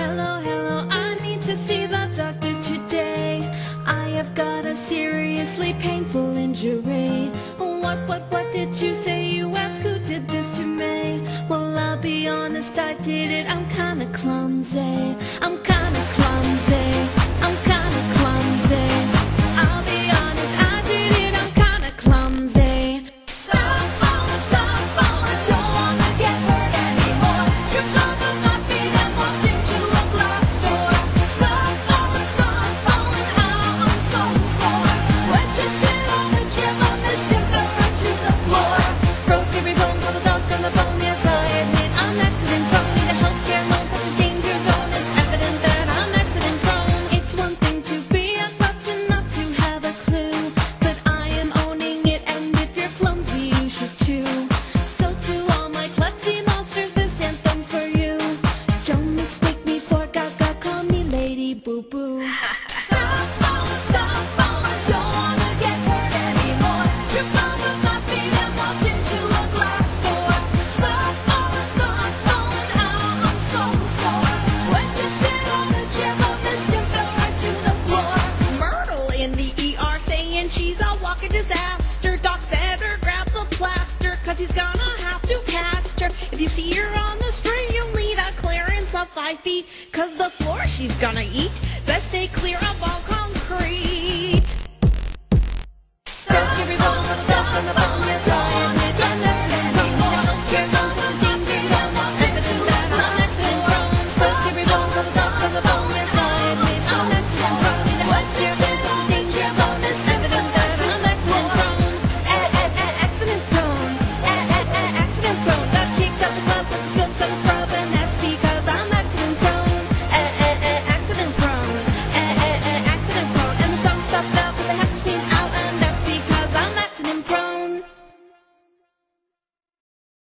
Hello, hello, I need to see the doctor today. I have got a seriously painful injury. What, what, what did you say? You ask who did this to me? Well, I'll be honest, I did it. I'm kinda clumsy. I'm Boo Boo. Stop stop don't wanna get hurt anymore. Trip over my feet walked into a glass door. Stop stop I'm so sore. On a chair, fell right to the floor. Myrtle in the ER saying she's a walking disaster. Doc better grab the plaster, cause he's gonna have to cast her. If you see her five feet, cause the floor she's gonna eat. Best stay clear of all concrete. Broke every bone, stuff in the.